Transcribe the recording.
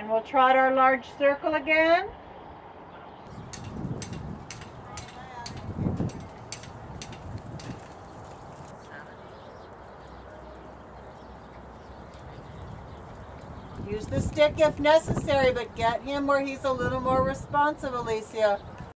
And We'll trot our large circle again. Use the stick if necessary, but get him where he's a little more responsive, Alicia.